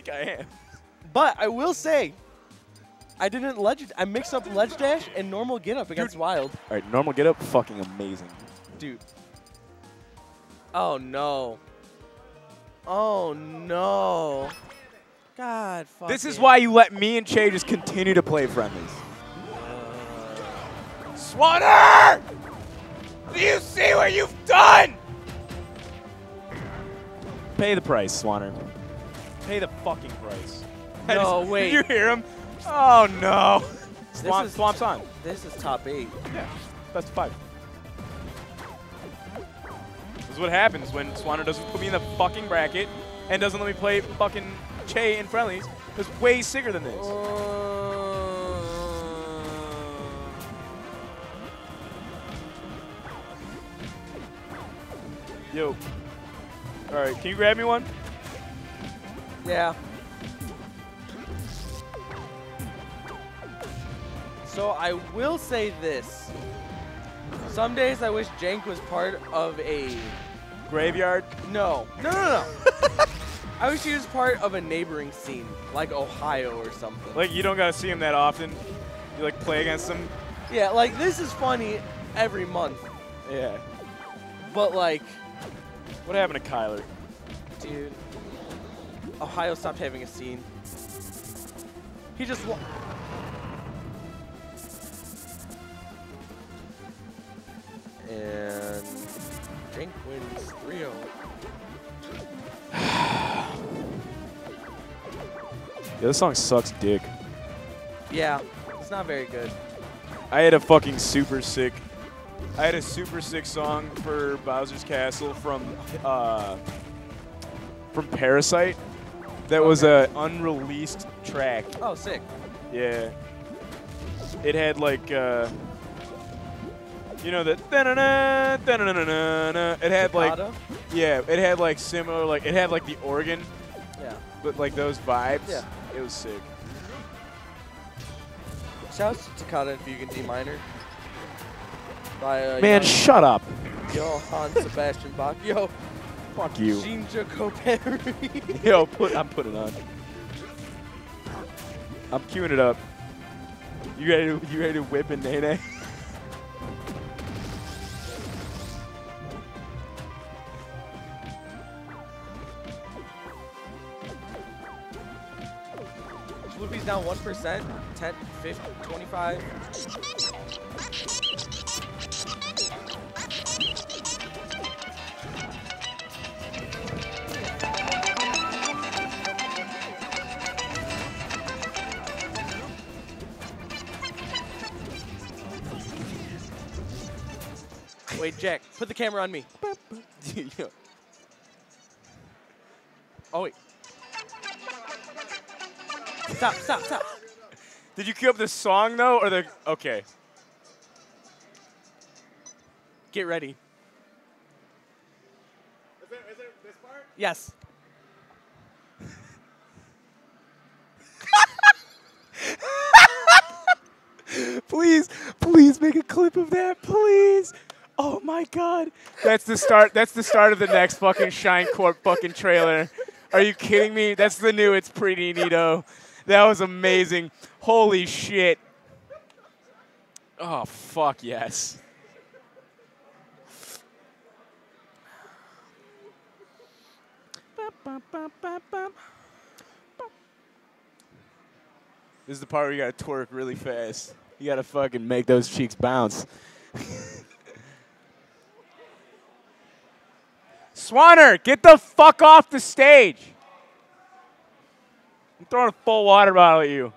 think I am. But I will say, I didn't ledge. I mixed up ledge dash and normal get up against Wild, All right, normal get up, fucking amazing. dude. Oh no. Oh no. God. This is fucking- why you let me and Che just continue to play friendlies. Uh. Swanner! Do you see what you've done? Pay the price, Swanner. Pay the fucking price. No, just- wait. Did you hear him? Oh no. This Swamp, is- Swamp's on. This is top eight. Yeah, best of five. This is what happens when Swanner doesn't put me in the fucking bracket and doesn't let me play fucking Che in friendlies. It's way sicker than this. Uh. Yo. All right, can you grab me one? Yeah. So I will say this. Some days I wish Jank was part of a Graveyard. no. No, no, no. I wish he was part of a neighboring scene, like Ohio or something. Like you don't gotta see him that often. You like play against him. yeah, like this is funny every month, Yeah. but like, What happened to Kyler? dude, Ohio stopped having a scene. He just wa- and Jank wins oh. 3-0. Yeah, this song sucks dick. Yeah, it's not very good. I had a fucking super sick. I had a super sick song for Bowser's Castle from uh, from Parasite. That was a unreleased track. Oh, sick. Yeah. It had like uh, you know the da-na-na, da-na-na-na-na. It had like yeah, it had like similar like it had like the organ, Yeah. but like those vibes. Yeah. It was sick. Shout out to Toccata and Fugue in D minor. By, uh, Man, Johann- shut up. Johann Sebastian Bach. Yo, Fuck you. Shinja Koperi. Yo, put I'm putting on. I'm queuing it up. You ready to you ready to whip and nay? Loopy's down 1%, 10, 50, 25. Wait, Jack, put the camera on me. Oh, wait. Stop, stop, stop. Did you cue up the song though, or the okay? Get ready. Yes. Please, please make a clip of that, please. Oh my god. That's the start that's the start of the next fucking ShineCorp fucking trailer. Are you kidding me? That's the new It's Pretty Neato. That was amazing. Holy shit. Oh fuck yes. This is the part where you gotta twerk really fast. You gotta fucking make those cheeks bounce. Swanner, get the fuck off the stage. I'm throwing a full water bottle at you.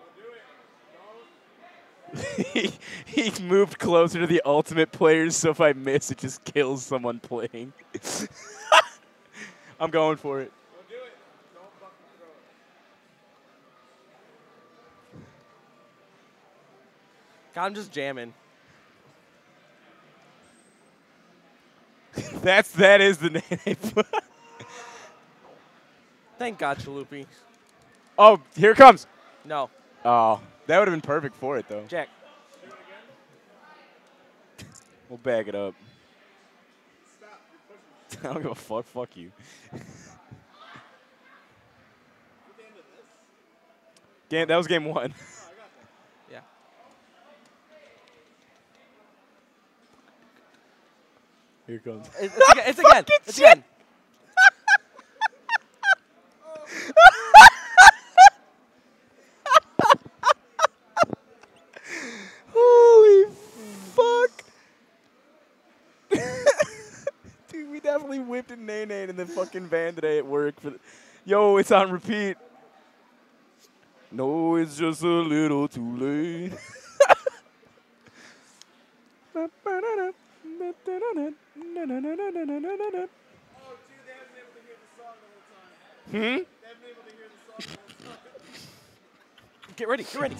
he, he moved closer to the ultimate players, so if I miss, it just kills someone playing. I'm going for it. I'm just jamming. That's that is the name. Thank God, Chaloopy. oh, here it comes. No, Oh, that would have been perfect for it though. Jack. We'll bag it up. I don't give a fuck. Fuck you. Game. That was game one. Here it comes. It's, it's again. It's again. It's again. Holy fuck! Dude, we definitely whipped a nay nay in the fucking van today at work. For the- Yo, it's on repeat. No, it's just a little too late. Hmm? Get ready. Get ready.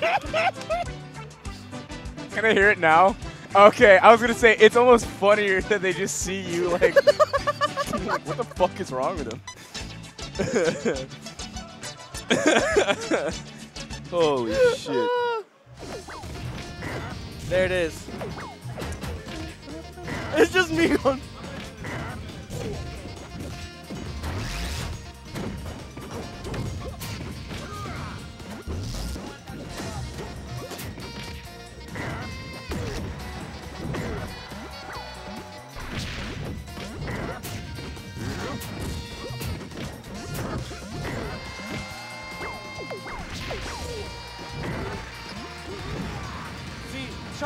Can I hear it now? Okay, I was gonna say it's almost funnier that they just see you like, what the fuck is wrong with them? Holy shit! There it is. It's just me on.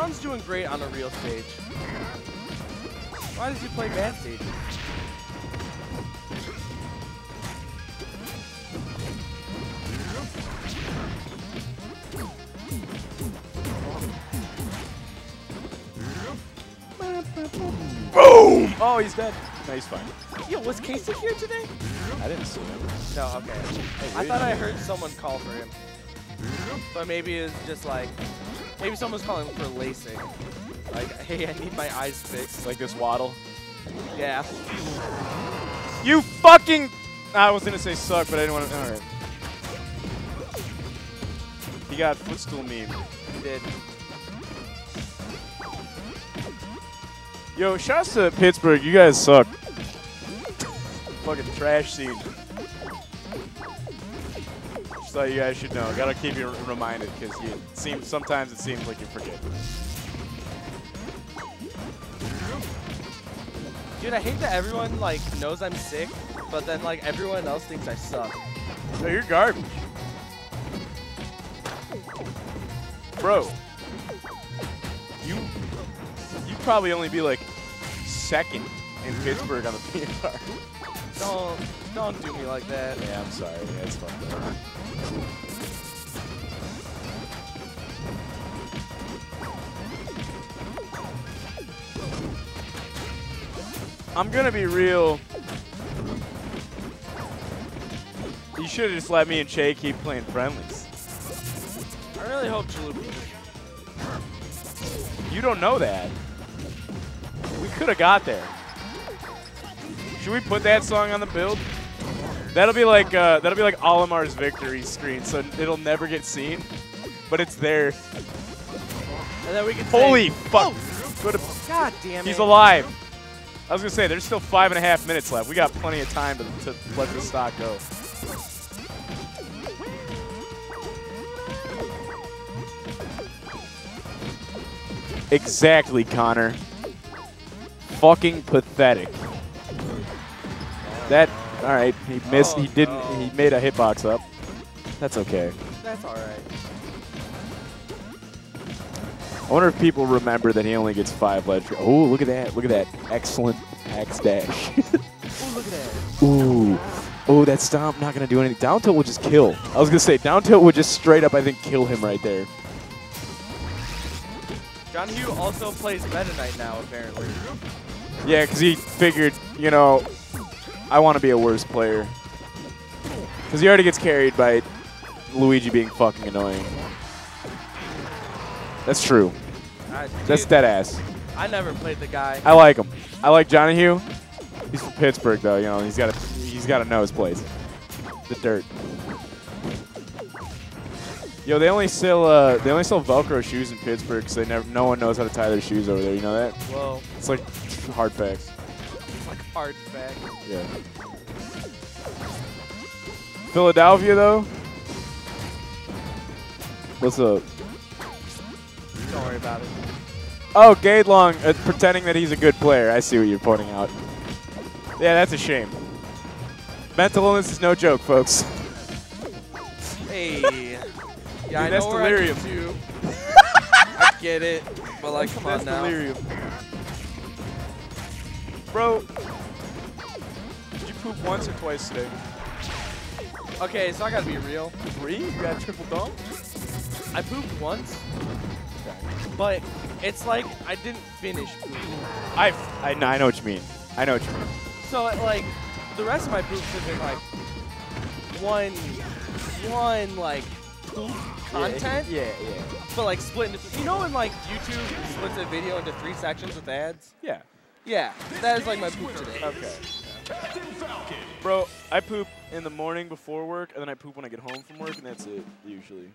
Sean's doing great on a real stage. Why does he play bad stages? Boom! Oh, he's dead. No, he's fine. Yo, was Casey here today? I didn't see him. No, okay. I thought I heard someone call for him. But maybe it's just like, maybe someone's calling for LASIK. Like, hey, I need my eyes fixed. Like this waddle. Yeah. You fucking! I was gonna say suck, but I didn't want to. All right. He got footstool meme. He did. Yo, shouts to Pittsburgh. You guys suck. Fucking trash scene. Thought you guys should know. Gotta keep you reminded because you seem sometimes it seems like you forget. Dude, I hate that everyone like knows I'm sick, but then like everyone else thinks I suck. No, you're garbage. Bro. You you probably only be like second in Pittsburgh on the PR. Don't don't do me like that. yeah, I'm sorry. Yeah, it's fucked up. I'm gonna be real. You should have just let me and Che keep playing friendlies. I really hope Chalupa. You don't know that. We could have got there. Should we put that song on the build? That'll be like uh, that'll be like Olimar's victory screen, so it'll never get seen, but it's there. And then we can Holy say, fuck! Oh, Could have- God damn it. He's alive. I was gonna say there's still five and a half minutes left. We got plenty of time to, to let this stock go. Exactly, Connor. Fucking pathetic. That all right? He missed. Oh, he didn't. no. He made a hitbox up. That's okay. That's all right. I wonder if people remember that he only gets five ledge. Oh, look at that! Look at that! Excellent axe dash. Oh, look at that. Ooh. Oh, that stomp not gonna do anything. Down tilt would just kill. I was gonna say down tilt would just straight up, I think, kill him right there. John Hugh also plays Meta Knight now, apparently. Yeah, because he figured, you know, I want to be a worse player. Because he already gets carried by Luigi being fucking annoying. That's true. That's dead ass. I never played the guy. I like him. I like Johnny Hugh. He's from Pittsburgh, though. You know, he's got to he's got to know his place. The dirt. Yo, they only sell uh, they only sell Velcro shoes in Pittsburgh because they never no one knows how to tie their shoes over there. You know that? Well, It's like hard facts. It's like hard fact. Yeah. Philadelphia though. What's up? Don't worry about it. Oh, Gade Long uh, pretending that he's a good player. I see what you're pointing out. Yeah, that's a shame. Mental illness is no joke, folks. Hey. Yeah, I that's know delirium. I. I get it, but like, come that's on now. delirium. Bro, did you poop once or twice today? Okay, so I gotta be real. Three? You got triple dunk? I pooped once, but it's like I didn't finish pooping. I, I, I know what you mean. I know what you mean. So like, the rest of my poops have been like one, one like poop content, Yeah, yeah. but like split into. You know when like YouTube splits a video into three sections with ads? Yeah. Yeah, that is like my poop today. Okay. Bro, I poop in the morning before work, and then I poop when I get home from work, and that's it, usually.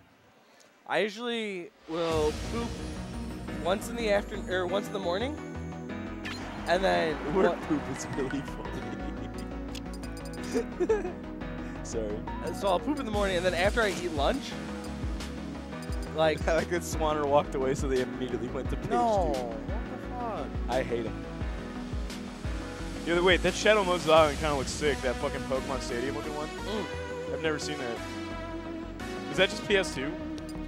I usually will poop once in the afternoon or once in the morning, and then Work one- poop is really funny. Sorry. so I'll poop in the morning, and then after I eat lunch, like I like that Swanner walked away, so they immediately went to page no, two. what the fuck? I hate him. Yeah, wait, that Shadow Moses Island kind of looks sick. That fucking Pokemon Stadium looking one. Mm, I've never seen that. Is that just PS2?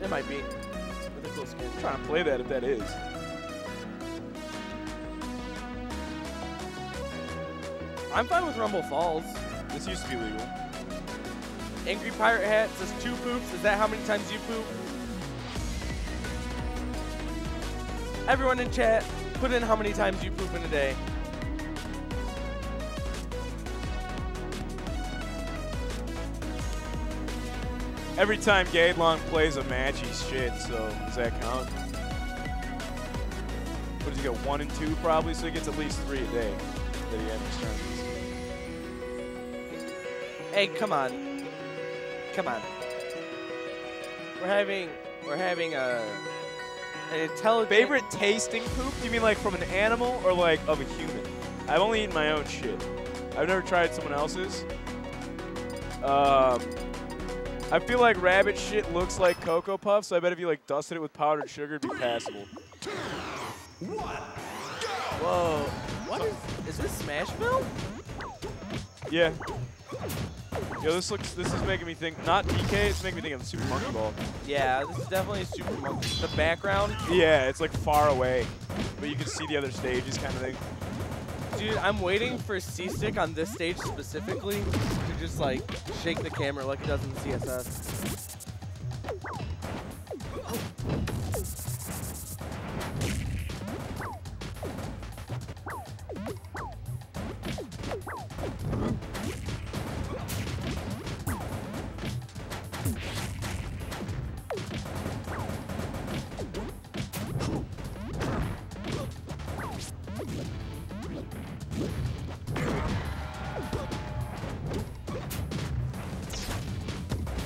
it might be with a cool skin. I'm trying to play that if that is. I'm fine with Rumble Falls. This used to be legal. Angry Pirate Hat says two poops. Is that how many times you poop? Everyone in chat, put in how many times you poop in a day. Every time Gade Long plays a match, he's shit, so does that count? What does he get? One and two probably, so he gets at least three a day that he enters tournaments. Hey, come on. Come on. We're having we're having a an intelligent Favorite tasting poop? Do you mean like from an animal or like of a human? I've only eaten my own shit. I've never tried someone else's. Um, I feel like rabbit shit looks like Cocoa Puffs, so I bet if you like dusted it with powdered sugar, it'd be passable. Whoa. What is is this Smashville? Yeah. Yo, this looks. This is making me think. Not DK. It's making me think of Super Monkey Ball. Yeah, this is definitely Super Monkey. The background, Yeah, it's like far away, but you can see the other stages, kind of thing. Dude. I'm waiting for C-Stick on this stage specifically to just like shake the camera like it does in CSS.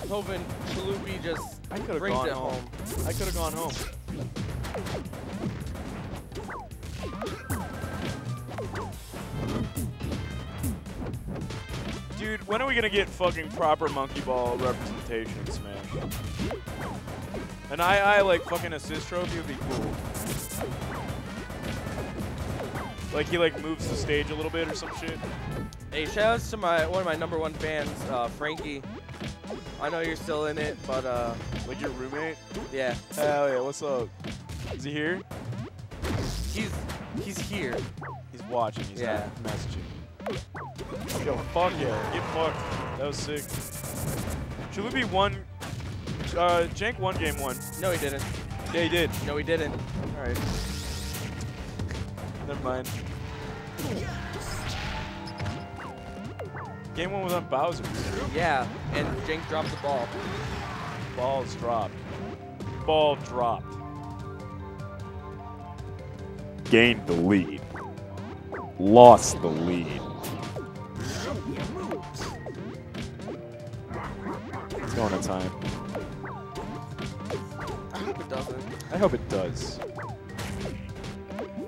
Hoping Chaloopy just I could have gone home. home. I could have gone home. Dude, when are we gonna get fucking proper monkey ball representation in Smash? An II like fucking assist trophy would be cool. Like he like moves the stage a little bit or some shit. Hey, shoutouts to my one of my number one fans, uh, Frankie. I know you're still in it, but uh, Like your roommate. yeah, Hell yeah, what's up? Is he here? he's he's here. He's watching. He's Yeah. not messaging. Yo, fuck yeah. Get fucked. That was sick. Chaloopy won. Uh, Jank won game one. No, he didn't. Yeah, he did. No, he didn't. Alright. Never mind. Game one was on Bowser. Yeah, and Jank dropped the ball. Balls dropped. Ball dropped. Gained the lead. Lost the lead. It's going to time. I hope it doesn't. I hope it does.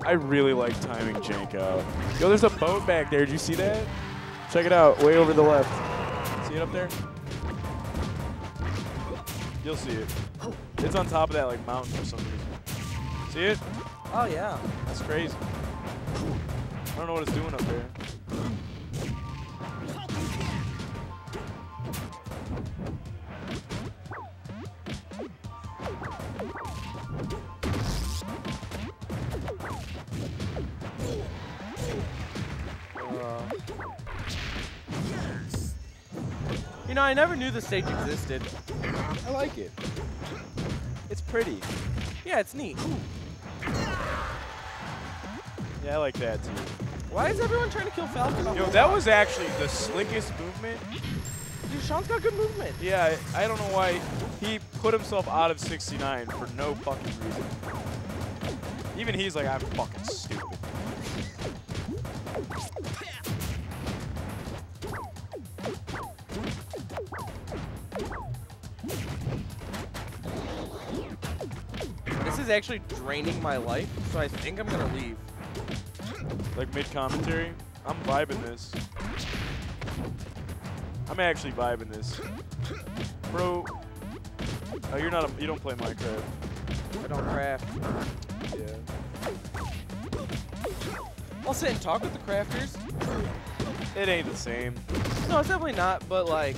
I really like timing Janko. Yo, there's a boat back there. Did you see that? Check it out, way over the left. See it up there? You'll see it. It's on top of that like mountain for some reason. See it? Oh yeah. That's crazy. I don't know what it's doing up there. Know, I never knew the stage existed. I like it. It's pretty. Yeah, it's neat. Yeah, I like that too. Why is everyone trying to kill Falcon? Yo, that was actually the slickest movement. Dude, Sean's got good movement. Yeah, I, I don't know why he put himself out of 69 for no fucking reason. Even he's like, I'm fucking stupid. Is actually draining my life, so I think I'm gonna leave. Like mid commentary, I'm vibing this. I'm actually vibing this, bro. Oh, you're not. A, you don't play Minecraft. I don't craft. Yeah. I'll sit and talk with the crafters. It ain't the same. No, it's definitely not, but like.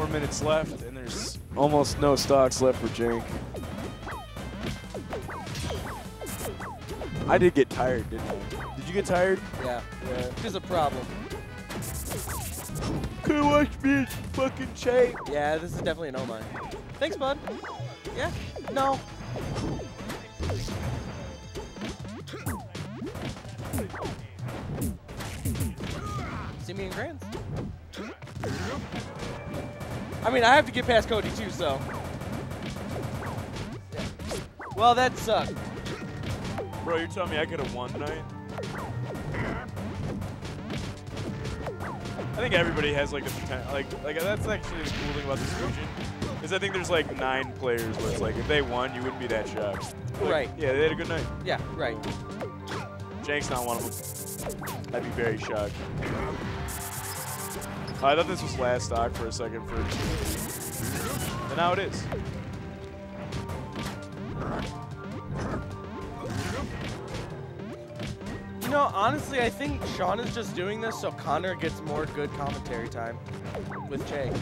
Four minutes left, and there's almost no stocks left for Jank. I did get tired, didn't I? Did you get tired? Yeah. Yeah. is a problem. Could watch me fucking Jank. Yeah, this is definitely an oh my. Thanks, bud. Yeah? No. See me in Grands. I mean, I have to get past Cody too, so. Yeah. Well, that sucked. Bro, you're telling me I could have won tonight? I think everybody has like the potential. Like, like that's actually the cool thing about this region. Is I think there's like nine players where it's like if they won, you wouldn't be that shocked. Like, Right. Yeah, they had a good night. Yeah, right. Jank's not one of them. I'd be very shocked. I thought this was last stock for a second for And now it is. You know, honestly, I think Sean is just doing this so Connor gets more good commentary time with Jake.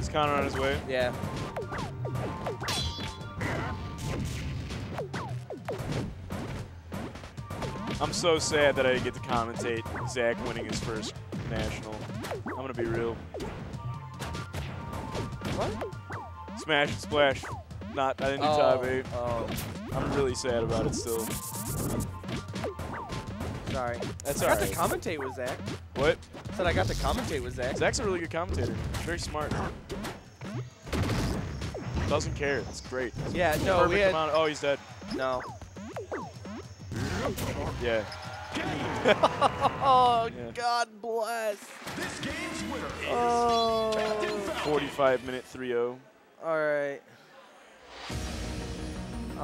Is Connor on his way? Yeah. I'm so sad that I didn't get to commentate Zach winning his first national. I'm gonna be real. What? Smash and splash. Not I didn't do top eight. oh, I'm really sad about it still. sorry. That's I got alright. to commentate with Zach. What? Said I got to commentate with Zach. Zach's a really good commentator. Very smart. Doesn't care. It's great. Yeah, no, we had amount. oh, he's dead. no. Yeah. Oh, Yeah. God bless. Oh. 45 minute 3-0. All right.